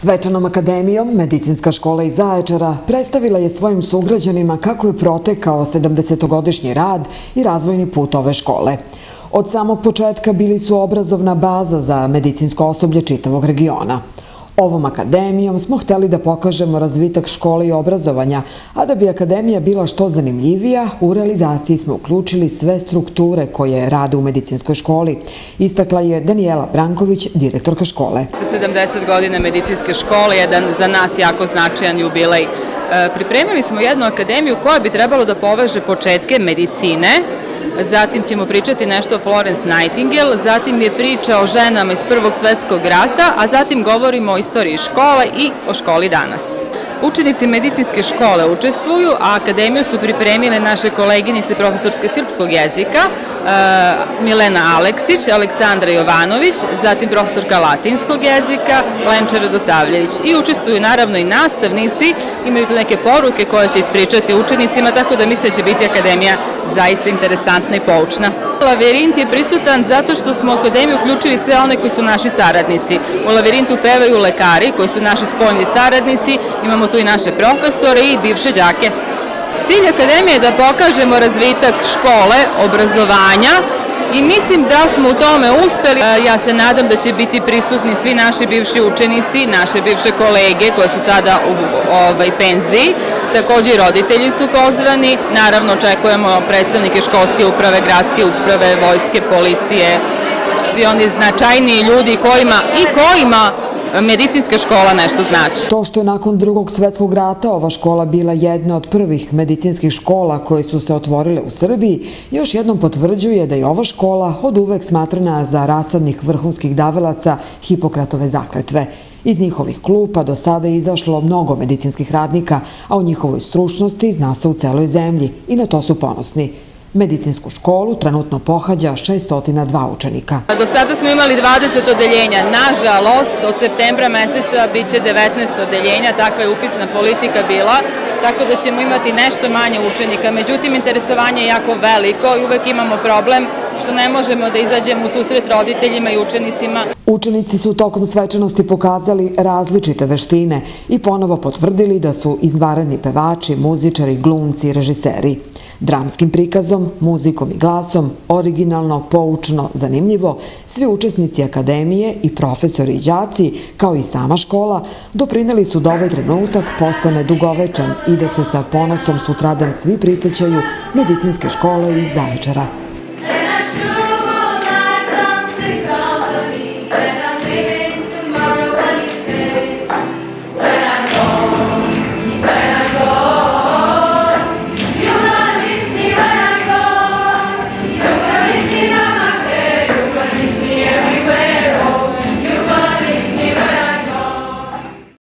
Svečanom akademijom Medicinska škola iz Zaječara predstavila je svojim sugrađanima kako je protekao 70-godišnji rad i razvojni put ove škole. Od samog početka bili su obrazovna baza za medicinsko osoblje čitavog regiona. Ovom akademijom smo hteli da pokažemo razvitak škole i obrazovanja, a da bi akademija bila što zanimljivija, u realizaciji smo uključili sve strukture koje rade u medicinskoj školi. Istakla je Danijela Branković, direktorka škole. 70 godina medicinske škole, jedan za nas jako značajan jubilej. E, pripremili smo jednu akademiju koja bi trebalo da poveže početke medicine, zatim ćemo pričati nešto o Florence Nightingale, zatim je priča o ženama iz Prvog svetskog rata, a zatim govorimo o istoriji škole i o školi danas. Učenici medicinske škole učestvuju, a akademiju su pripremile naše koleginice profesorske srpskog jezika, e, Milena Aleksić, Aleksandra Jovanović, zatim profesorka latinskog jezika, Lenčar Radosavljević. I učestvuju naravno i nastavnici, imaju tu neke poruke koje će ispričati učenicima, tako da misle da će biti akademija zaista interesantna i poučna. Lavirint je prisutan zato što smo u akademiju uključili sve one koji su naši saradnici. U lavirintu pevaju lekari koji su naši spoljni saradnici, imamo tu i naše profesore i bivše đake. Cilj akademije je da pokažemo razvitak škole, obrazovanja, I mislim da smo u tome uspeli. Ja se nadam da će biti prisutni svi naši bivši učenici, naše bivše kolege koje su sada u ovaj, penziji. Takođe i roditelji su pozvani. Naravno očekujemo predstavnike školske uprave, gradske uprave, vojske, policije, svi oni značajniji ljudi kojima i kojima medicinska škola nešto znači. To što je nakon drugog svetskog rata ova škola bila jedna od prvih medicinskih škola koje su se otvorile u Srbiji, još jednom potvrđuje da je ova škola od uvek smatrana za rasadnih vrhunskih davelaca Hipokratove zakletve. Iz njihovih klupa do sada je izašlo mnogo medicinskih radnika, a o njihovoj stručnosti zna se u celoj zemlji i na to su ponosni. Medicinsku školu trenutno pohađa 602 učenika. Do sada smo imali 20 odeljenja. Nažalost, od septembra meseca biće 19 odeljenja, takva je upisna politika bila, tako da ćemo imati nešto manje učenika. Međutim, interesovanje je jako veliko i uvek imamo problem što ne možemo da izađemo u susret roditeljima i učenicima. Učenici su tokom svečanosti pokazali različite veštine i ponovo potvrdili da su izvareni pevači, muzičari, glumci i režiseri. Dramskim prikazom, muzikom i glasom, originalno, poučno, zanimljivo, svi učesnici akademije i profesori i đaci, kao i sama škola, doprineli su da ovaj trenutak postane dugovečan i da se sa ponosom sutradan svi prisjećaju medicinske škole iz Zaječara.